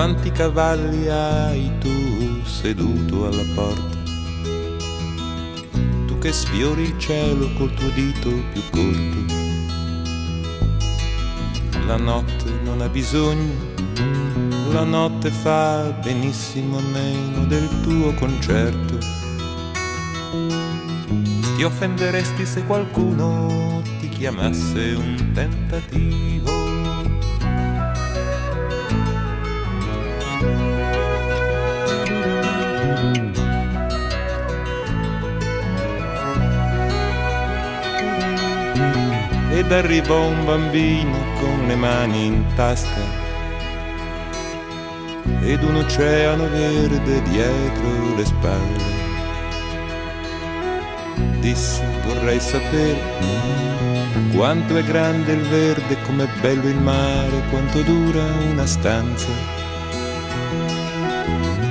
Quanti cavalli hai tu seduto alla porta? Tu che sfiori il cielo col tuo dito più corto. La notte non ha bisogno, la notte fa benissimo a meno del tuo concerto. Ti offenderesti se qualcuno ti chiamasse un tentativo. Ed arrivò un bambino con le mani in tasca ed un oceano verde dietro le spalle. Disse vorrei sapere quanto è grande il verde, com'è bello il mare, quanto dura una stanza.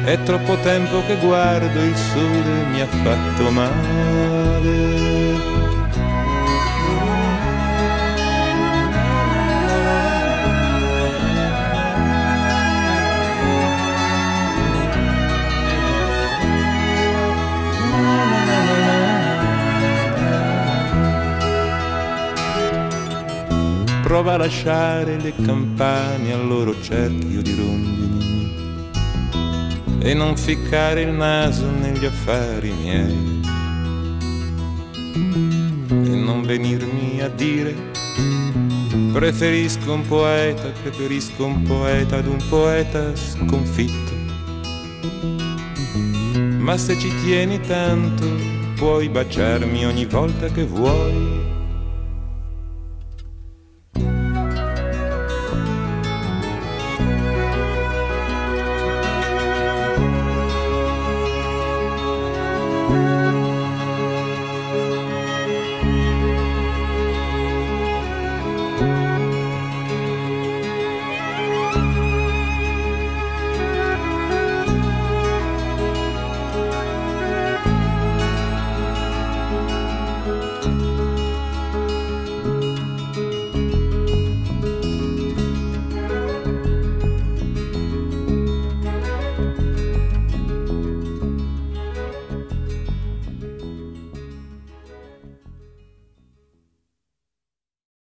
È troppo tempo che guardo il sole, mi ha fatto male. Prova a lasciare le campane al loro cerchio di rondini e non ficcare il naso negli affari miei. E non venirmi a dire preferisco un poeta, preferisco un poeta ad un poeta sconfitto. Ma se ci tieni tanto puoi baciarmi ogni volta che vuoi